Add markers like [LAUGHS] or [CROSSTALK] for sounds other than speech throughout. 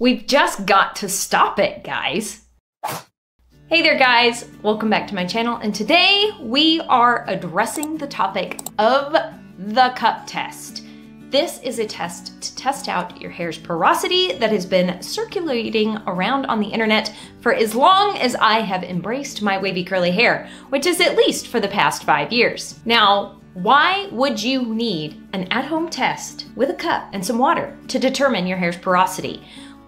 We've just got to stop it, guys. Hey there guys, welcome back to my channel and today we are addressing the topic of the cup test. This is a test to test out your hair's porosity that has been circulating around on the internet for as long as I have embraced my wavy curly hair, which is at least for the past five years. Now, why would you need an at-home test with a cup and some water to determine your hair's porosity?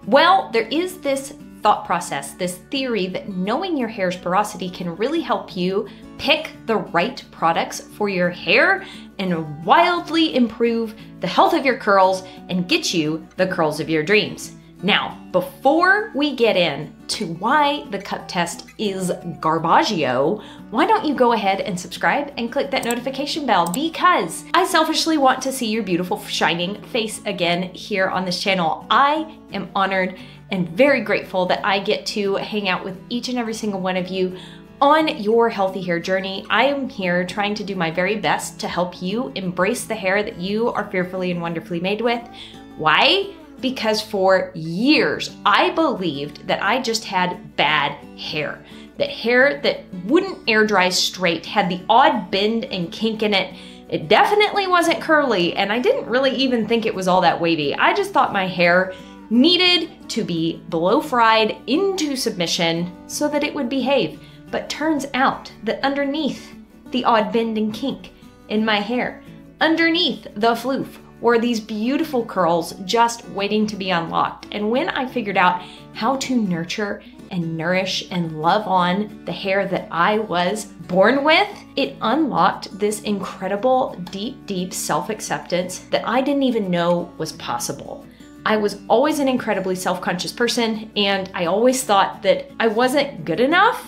Well, there is this thought process, this theory that knowing your hair's porosity can really help you pick the right products for your hair and wildly improve the health of your curls and get you the curls of your dreams. Now, before we get in to why the cup test is garbaggio, why don't you go ahead and subscribe and click that notification bell because I selfishly want to see your beautiful shining face again here on this channel. I am honored and very grateful that I get to hang out with each and every single one of you on your healthy hair journey. I am here trying to do my very best to help you embrace the hair that you are fearfully and wonderfully made with. Why? Because for years, I believed that I just had bad hair. That hair that wouldn't air dry straight, had the odd bend and kink in it. It definitely wasn't curly, and I didn't really even think it was all that wavy. I just thought my hair needed to be blow fried into submission so that it would behave. But turns out that underneath the odd bend and kink in my hair, underneath the floof, were these beautiful curls just waiting to be unlocked. And when I figured out how to nurture and nourish and love on the hair that I was born with, it unlocked this incredible, deep, deep self acceptance that I didn't even know was possible. I was always an incredibly self conscious person, and I always thought that I wasn't good enough,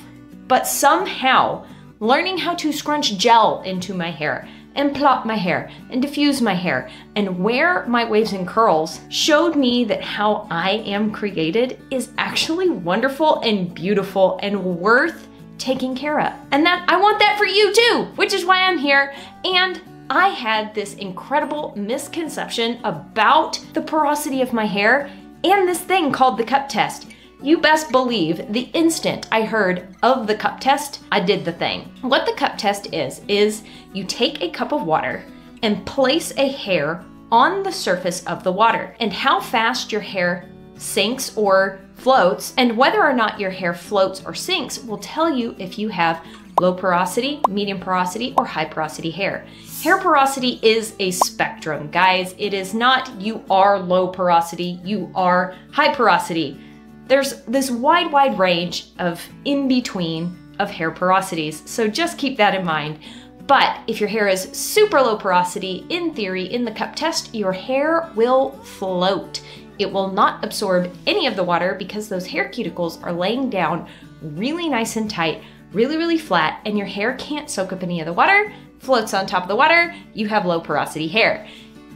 but somehow learning how to scrunch gel into my hair and plop my hair and diffuse my hair and wear my waves and curls showed me that how I am created is actually wonderful and beautiful and worth taking care of. And that I want that for you too, which is why I'm here. And I had this incredible misconception about the porosity of my hair and this thing called the cup test. You best believe the instant I heard of the cup test, I did the thing. What the cup test is, is you take a cup of water and place a hair on the surface of the water and how fast your hair sinks or floats and whether or not your hair floats or sinks will tell you if you have low porosity, medium porosity, or high porosity hair. Hair porosity is a spectrum, guys. It is not you are low porosity, you are high porosity. There's this wide, wide range of in between of hair porosities, so just keep that in mind. But if your hair is super low porosity, in theory, in the cup test, your hair will float. It will not absorb any of the water because those hair cuticles are laying down really nice and tight, really, really flat, and your hair can't soak up any of the water, floats on top of the water, you have low porosity hair.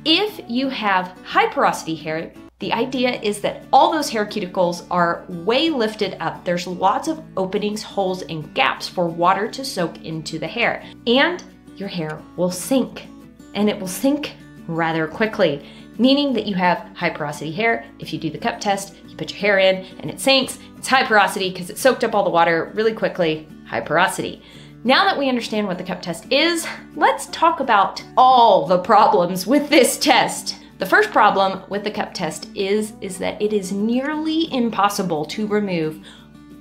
If you have high porosity hair, the idea is that all those hair cuticles are way lifted up. There's lots of openings, holes, and gaps for water to soak into the hair. And your hair will sink. And it will sink rather quickly, meaning that you have high porosity hair. If you do the cup test, you put your hair in and it sinks. It's high porosity because it soaked up all the water really quickly, high porosity. Now that we understand what the cup test is, let's talk about all the problems with this test. The first problem with the cup test is, is that it is nearly impossible to remove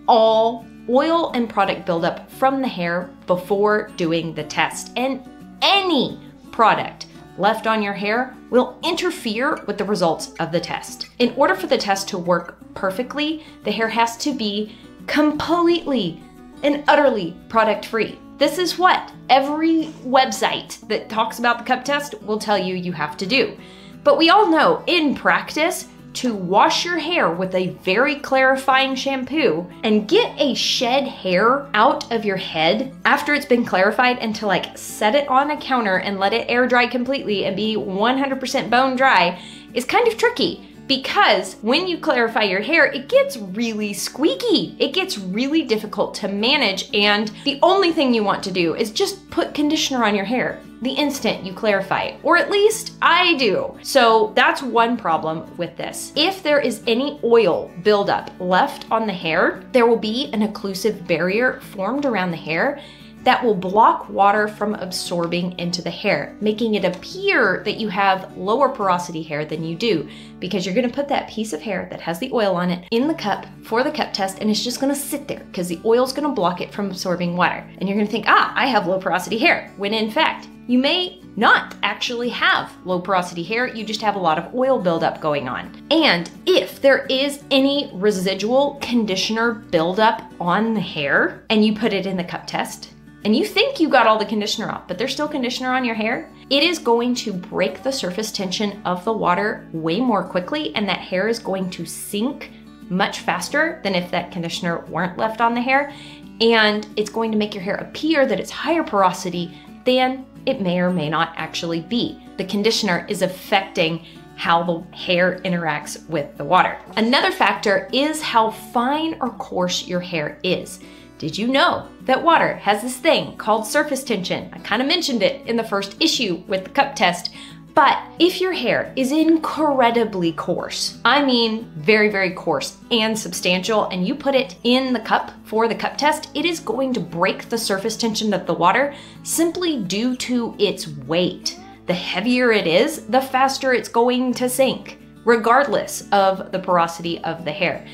all oil and product buildup from the hair before doing the test. And any product left on your hair will interfere with the results of the test. In order for the test to work perfectly, the hair has to be completely and utterly product free. This is what every website that talks about the cup test will tell you you have to do. But we all know in practice, to wash your hair with a very clarifying shampoo and get a shed hair out of your head after it's been clarified and to like set it on a counter and let it air dry completely and be 100% bone dry is kind of tricky because when you clarify your hair, it gets really squeaky. It gets really difficult to manage, and the only thing you want to do is just put conditioner on your hair the instant you clarify it, or at least I do. So that's one problem with this. If there is any oil buildup left on the hair, there will be an occlusive barrier formed around the hair that will block water from absorbing into the hair, making it appear that you have lower porosity hair than you do because you're gonna put that piece of hair that has the oil on it in the cup for the cup test and it's just gonna sit there because the oil's gonna block it from absorbing water. And you're gonna think, ah, I have low porosity hair, when in fact, you may not actually have low porosity hair, you just have a lot of oil buildup going on. And if there is any residual conditioner buildup on the hair and you put it in the cup test, and you think you got all the conditioner off, but there's still conditioner on your hair, it is going to break the surface tension of the water way more quickly, and that hair is going to sink much faster than if that conditioner weren't left on the hair. And it's going to make your hair appear that it's higher porosity than it may or may not actually be. The conditioner is affecting how the hair interacts with the water. Another factor is how fine or coarse your hair is. Did you know that water has this thing called surface tension? I kind of mentioned it in the first issue with the cup test. But if your hair is incredibly coarse, I mean very, very coarse and substantial, and you put it in the cup for the cup test, it is going to break the surface tension of the water simply due to its weight. The heavier it is, the faster it's going to sink, regardless of the porosity of the hair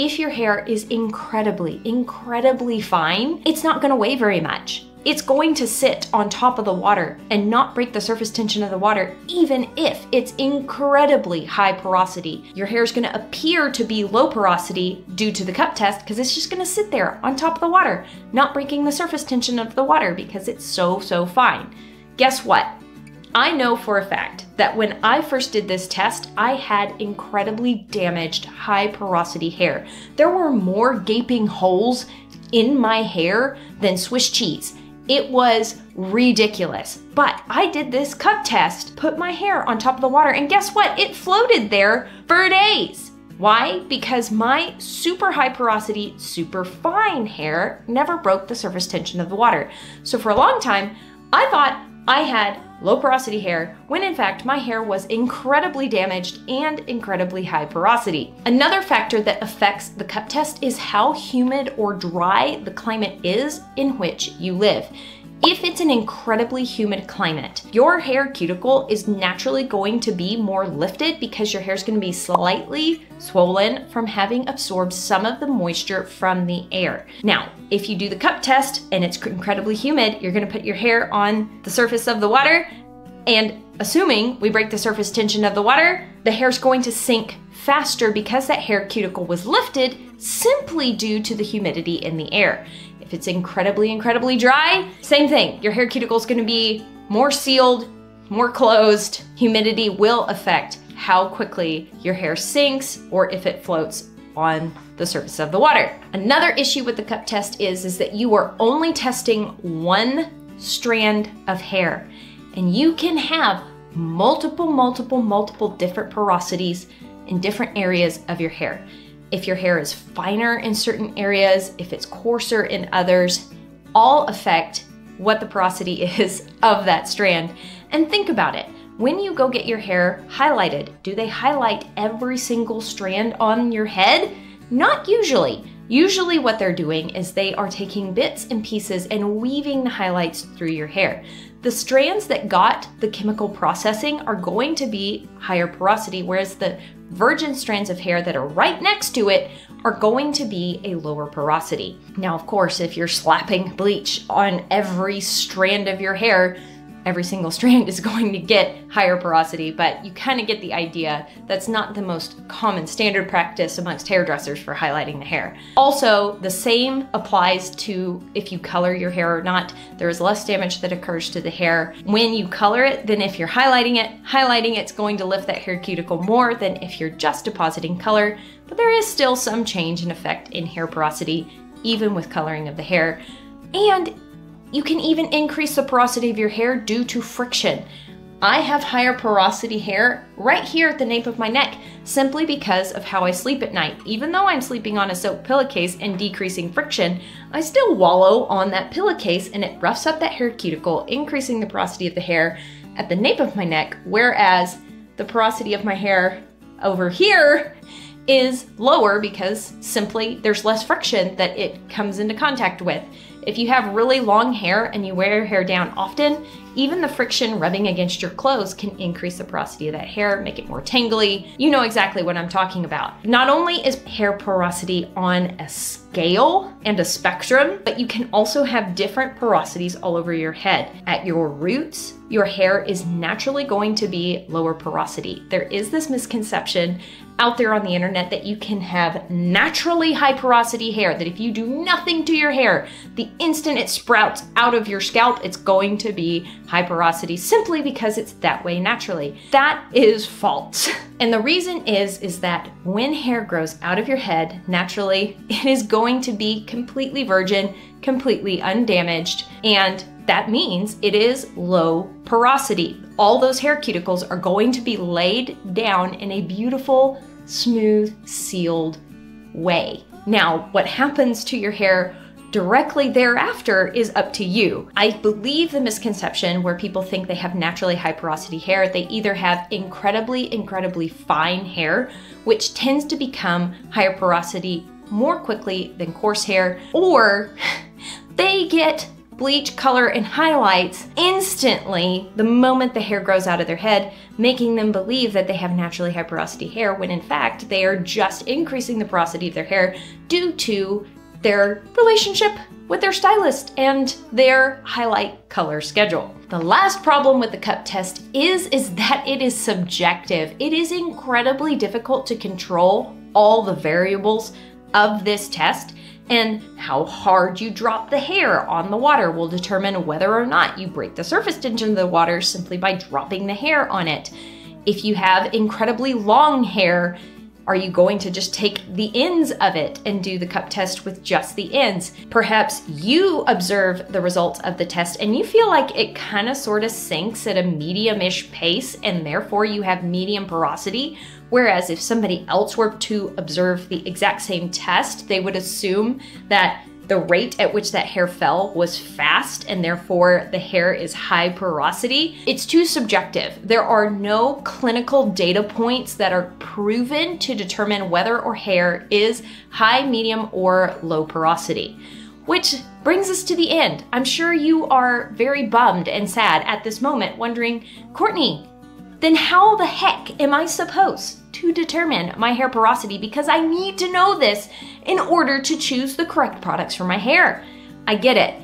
if your hair is incredibly, incredibly fine, it's not gonna weigh very much. It's going to sit on top of the water and not break the surface tension of the water, even if it's incredibly high porosity. Your hair is gonna appear to be low porosity due to the cup test because it's just gonna sit there on top of the water, not breaking the surface tension of the water because it's so, so fine. Guess what? I know for a fact that when I first did this test, I had incredibly damaged high porosity hair. There were more gaping holes in my hair than Swiss cheese. It was ridiculous. But I did this cup test, put my hair on top of the water, and guess what? It floated there for days. Why? Because my super high porosity, super fine hair never broke the surface tension of the water. So for a long time, I thought I had low porosity hair when in fact my hair was incredibly damaged and incredibly high porosity. Another factor that affects the cup test is how humid or dry the climate is in which you live. If it's an incredibly humid climate, your hair cuticle is naturally going to be more lifted because your hair is going to be slightly swollen from having absorbed some of the moisture from the air. Now, if you do the cup test and it's incredibly humid, you're going to put your hair on the surface of the water and assuming we break the surface tension of the water, the hair is going to sink faster because that hair cuticle was lifted simply due to the humidity in the air. If it's incredibly, incredibly dry, same thing. Your hair cuticle is gonna be more sealed, more closed. Humidity will affect how quickly your hair sinks or if it floats on the surface of the water. Another issue with the cup test is, is that you are only testing one strand of hair and you can have multiple, multiple, multiple different porosities in different areas of your hair if your hair is finer in certain areas, if it's coarser in others, all affect what the porosity [LAUGHS] is of that strand. And think about it. When you go get your hair highlighted, do they highlight every single strand on your head? Not usually. Usually what they're doing is they are taking bits and pieces and weaving the highlights through your hair. The strands that got the chemical processing are going to be higher porosity, whereas the virgin strands of hair that are right next to it are going to be a lower porosity. Now, of course, if you're slapping bleach on every strand of your hair, every single [LAUGHS] strand is going to get higher porosity, but you kind of get the idea. That's not the most common standard practice amongst hairdressers for highlighting the hair. Also, the same applies to if you color your hair or not. There is less damage that occurs to the hair when you color it than if you're highlighting it. Highlighting it's going to lift that hair cuticle more than if you're just depositing color, but there is still some change in effect in hair porosity even with coloring of the hair. And you can even increase the porosity of your hair due to friction. I have higher porosity hair right here at the nape of my neck simply because of how I sleep at night. Even though I'm sleeping on a silk pillowcase and decreasing friction, I still wallow on that pillowcase and it roughs up that hair cuticle, increasing the porosity of the hair at the nape of my neck, whereas the porosity of my hair over here is lower because simply there's less friction that it comes into contact with. If you have really long hair and you wear your hair down often, even the friction rubbing against your clothes can increase the porosity of that hair, make it more tangly. You know exactly what I'm talking about. Not only is hair porosity on a scale and a spectrum, but you can also have different porosities all over your head. At your roots, your hair is naturally going to be lower porosity. There is this misconception out there on the internet that you can have naturally high porosity hair, that if you do nothing to your hair, the instant it sprouts out of your scalp, it's going to be high porosity simply because it's that way naturally. That is false. [LAUGHS] And the reason is, is that when hair grows out of your head naturally, [LAUGHS] it is going to be completely virgin, completely undamaged, and that means it is low porosity. All those hair cuticles are going to be laid down in a beautiful, smooth, sealed way. Now, what happens to your hair directly thereafter is up to you. I believe the misconception where people think they have naturally high porosity hair, they either have incredibly, incredibly fine hair, which tends to become higher porosity more quickly than coarse hair, or [LAUGHS] they get bleach, color, and highlights instantly the moment the hair grows out of their head, making them believe that they have naturally high porosity hair when in fact they are just increasing the porosity of their hair due to their relationship with their stylist and their highlight color schedule. The last problem with the cup test is, is that it is subjective. It is incredibly difficult to control all the variables of this test and how hard you drop the hair on the water will determine whether or not you break the surface tension of the water simply by dropping the hair on it. If you have incredibly long hair, are you going to just take the ends of it and do the cup test with just the ends? Perhaps you observe the results of the test and you feel like it kind of sort of sinks at a medium-ish pace and therefore you have medium porosity Whereas if somebody else were to observe the exact same test, they would assume that the rate at which that hair fell was fast and therefore the hair is high porosity. It's too subjective. There are no clinical data points that are proven to determine whether or hair is high, medium, or low porosity. Which brings us to the end. I'm sure you are very bummed and sad at this moment, wondering, Courtney, then how the heck am I supposed to determine my hair porosity because I need to know this in order to choose the correct products for my hair. I get it.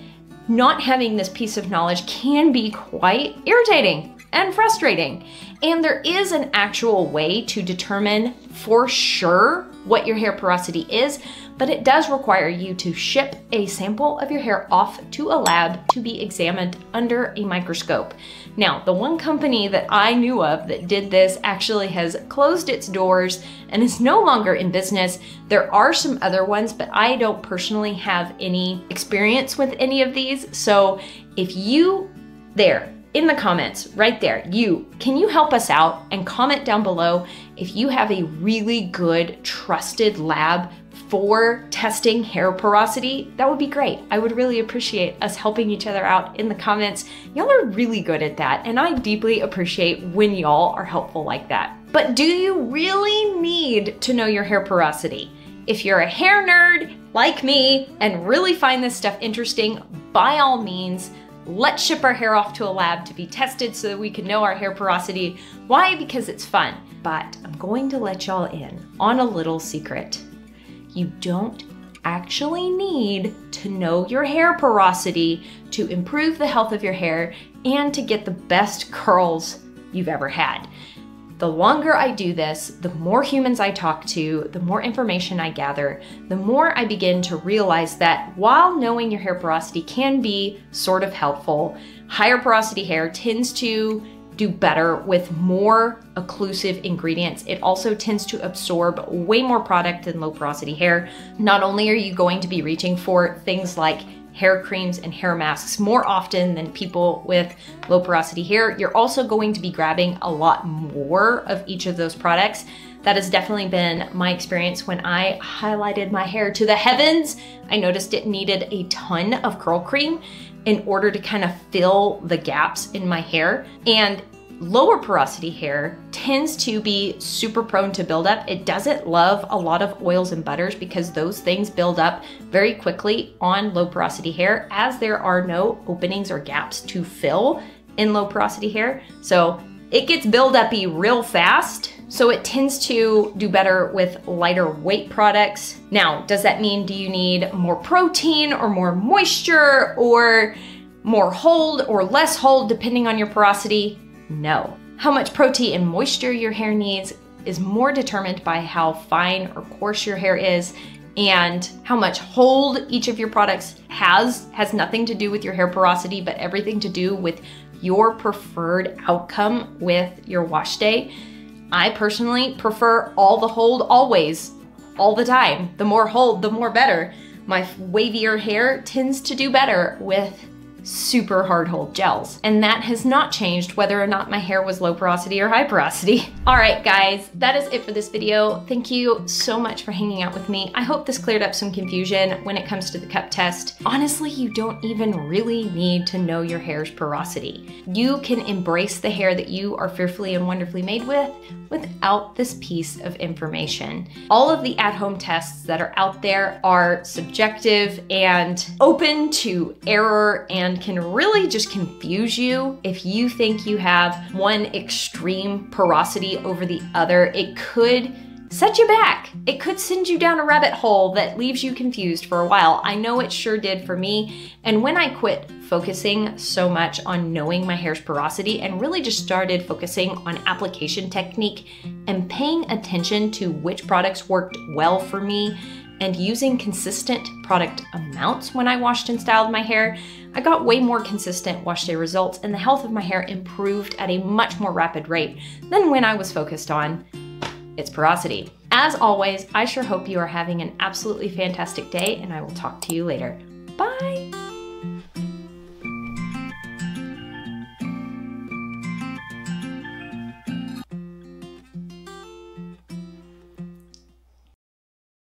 Not having this piece of knowledge can be quite irritating and frustrating. And there is an actual way to determine for sure what your hair porosity is, but it does require you to ship a sample of your hair off to a lab to be examined under a microscope. Now, the one company that I knew of that did this actually has closed its doors and is no longer in business. There are some other ones, but I don't personally have any experience with any of these. So if you, there, in the comments right there, you, can you help us out and comment down below if you have a really good trusted lab for testing hair porosity, that would be great. I would really appreciate us helping each other out in the comments. Y'all are really good at that, and I deeply appreciate when y'all are helpful like that. But do you really need to know your hair porosity? If you're a hair nerd like me and really find this stuff interesting, by all means, let's ship our hair off to a lab to be tested so that we can know our hair porosity. Why? Because it's fun. But I'm going to let y'all in on a little secret you don't actually need to know your hair porosity to improve the health of your hair and to get the best curls you've ever had. The longer I do this, the more humans I talk to, the more information I gather, the more I begin to realize that while knowing your hair porosity can be sort of helpful, higher porosity hair tends to do better with more occlusive ingredients. It also tends to absorb way more product than low porosity hair. Not only are you going to be reaching for things like hair creams and hair masks more often than people with low porosity hair, you're also going to be grabbing a lot more of each of those products. That has definitely been my experience when I highlighted my hair to the heavens. I noticed it needed a ton of curl cream in order to kind of fill the gaps in my hair. And Lower porosity hair tends to be super prone to buildup. It doesn't love a lot of oils and butters because those things build up very quickly on low porosity hair as there are no openings or gaps to fill in low porosity hair. So it gets buildup-y real fast. So it tends to do better with lighter weight products. Now, does that mean do you need more protein or more moisture or more hold or less hold depending on your porosity? No. How much protein and moisture your hair needs is more determined by how fine or coarse your hair is and how much hold each of your products has has nothing to do with your hair porosity but everything to do with your preferred outcome with your wash day. I personally prefer all the hold always, all the time. The more hold, the more better. My wavier hair tends to do better with super hard hold gels. And that has not changed whether or not my hair was low porosity or high porosity. [LAUGHS] All right, guys, that is it for this video. Thank you so much for hanging out with me. I hope this cleared up some confusion when it comes to the cup test. Honestly, you don't even really need to know your hair's porosity. You can embrace the hair that you are fearfully and wonderfully made with without this piece of information. All of the at-home tests that are out there are subjective and open to error and can really just confuse you if you think you have one extreme porosity over the other. It could set you back. It could send you down a rabbit hole that leaves you confused for a while. I know it sure did for me. And when I quit focusing so much on knowing my hair's porosity and really just started focusing on application technique and paying attention to which products worked well for me and using consistent product amounts when I washed and styled my hair, I got way more consistent wash day results and the health of my hair improved at a much more rapid rate than when I was focused on its porosity. As always, I sure hope you are having an absolutely fantastic day and I will talk to you later. Bye!